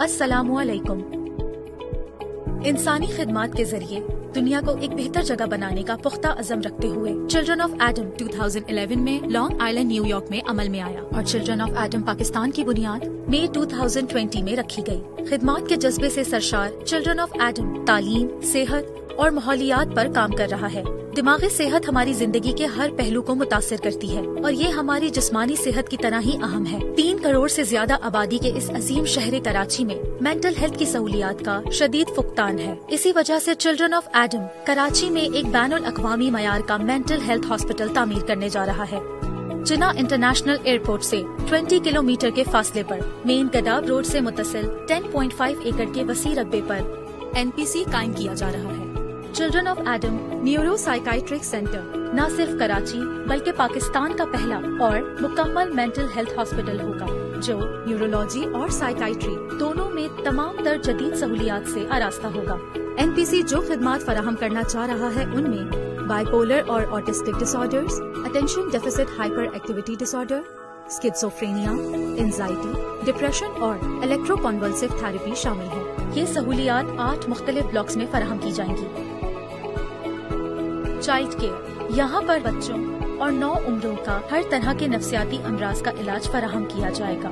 असलाकुम इंसानी खदमात के ज़रिए दुनिया को एक बेहतर जगह बनाने का पुख्ता अजम रखते हुए चिल्ड्रन ऑफ़ एडम 2011 में लॉन्ग आइलैंड न्यूयॉर्क में अमल में आया और चिल्ड्रन ऑफ़ एडम पाकिस्तान की बुनियाद मई 2020 में रखी गई। खिदमत के जज्बे से सरशार चिल्ड्रन ऑफ़ एडम तालीम, सेहत और माहौलियात पर काम कर रहा है। दिमागी सेहत हमारी ज़िंदगी के हर पहलू को मुतासर करती है और ये हमारी जिस्मानी सेहत की तरह ही अहम है। तीन करोड़ से ज़्यादा आबादी के इस अजीम शहर कराची में मेंटल हेल्थ की सहूलियात का शदीद फुकतान है। इसी वजह से चिल्ड्रन ऑफ़ एडम, कराची में एक बैन अवी मैार का मेंटल हेल्थ हॉस्पिटल तामीर करने जा रहा है। जिना इंटरनेशनल एयरपोर्ट से 20 किलोमीटर के फासले पर, मेन गदाब रोड से मुतसिल 10.5 एकड़ के वसी रकबे पर एनपीसी कायम किया जा रहा है। Children of Adam neuro psychiatric centre न सिर्फ़ कराची, बल्कि पाकिस्तान का पहला और मुकम्मल मेंटल हेल्थ हॉस्पिटल होगा। जो न्यूरोलॉजी और साइकाइट्री दोनों में तमाम तर जदीद सहूलियात से आरास्ता होगा। एनपीसी जो खदमात फराहम करना चाह रहा है, उनमें बाइपोलर और autistic disorders attention deficit hyperactivity disorder schizophrenia anxiety depression और इलेक्ट्रोकॉन्वल्सिव थेरेपी शामिल है। ये सहूलियात आठ मुख्तलिफ़ ब्लॉक्स में फराहम की जाएँगी। चाइल्ड केयर यहाँ पर बच्चों और नौ उम्रों का हर तरह के नफसियाती अमराज का इलाज फराहम किया जाएगा।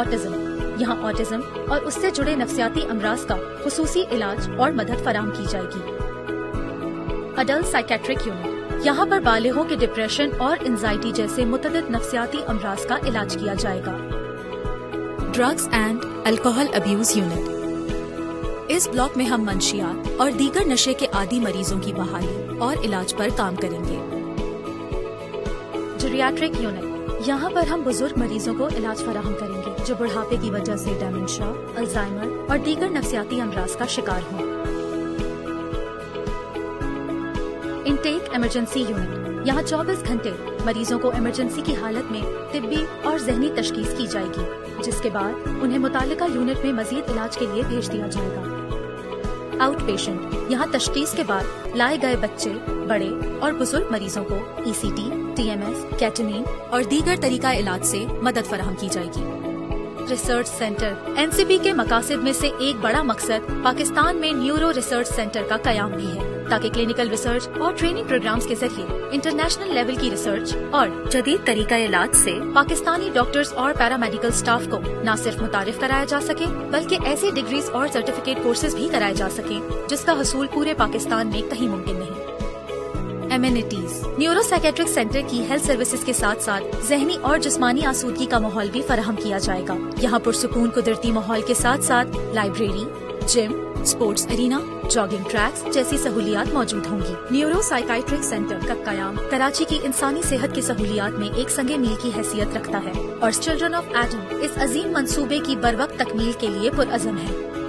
ऑटिज्म, यहाँ ऑटिज्म और उससे जुड़े नफसियाती अमराज का खसूसी इलाज और मदद फराहम की जाएगी। अडल्ट साइकेट्रिक यूनिट यहाँ पर बालिगों के डिप्रेशन और एंजाइटी जैसे मुतद नफसियाती अमराज का इलाज किया जाएगा। Drugs and alcohol abuse unit इस ब्लॉक में हम मंशियात और दीगर नशे के आदि मरीजों की बहाली और इलाज पर काम करेंगे। जीरियाट्रिक यूनिट यहाँ पर हम बुज़ुर्ग मरीजों को इलाज फराहम करेंगे, जो बुढ़ापे की वजह से डेमेंशिया अल्जाइमर और दीगर नफसियाती अमराज का शिकार हों। इनटेक इमरजेंसी यूनिट यहाँ 24 घंटे मरीजों को इमरजेंसी की हालत में तिब्बी और जहनी तशखीस की जाएगी, जिसके बाद उन्हें मुतालिका यूनिट में मजीद इलाज के लिए भेज दिया जाएगा। आउट पेशेंट यहाँ तशखीस के बाद लाए गए बच्चे, बड़े और बुज़ुर्ग मरीजों को E C T T M S ketamine और दीगर तरीका इलाज ऐसी मदद फराहम की जाएगी। रिसर्च सेंटर एनसीपी के मकासद में से एक बड़ा मकसद पाकिस्तान में न्यूरो रिसर्च सेंटर का कयाम भी है, ताकि क्लिनिकल रिसर्च और ट्रेनिंग प्रोग्राम्स के ज़रिए इंटरनेशनल लेवल की रिसर्च और जदीद तरीका इलाज से पाकिस्तानी डॉक्टर्स और पैरामेडिकल स्टाफ को न सिर्फ़ मुतारिफ कराया जा सके, बल्कि ऐसी डिग्रीज और सर्टिफिकेट कोर्सेज भी कराए जा सके, जिसका हसूल पूरे पाकिस्तान में कहीं मुमकिन नहीं। एम्यूनिटीज न्यूरो साइकेट्रिक सेंटर की हेल्थ सर्विसेज़ के साथ साथ जहनी और जिस्मानी आसूदगी का माहौल भी फराहम किया जाएगा। यहाँ पुरसकून, कुदरती माहौल के साथ साथ library gym sports arena jogging tracks जैसी सहूलियात मौजूद होंगी। न्यूरो साइकाइट्रिक सेंटर का कयाम कराची की इंसानी सेहत की सहूलियात में एक संगे मील की हैसियत रखता है और चिल्ड्रन ऑफ़ एटम इस अजीम मंसूबे की बर वक्त तकमील के लिए पुरजम है।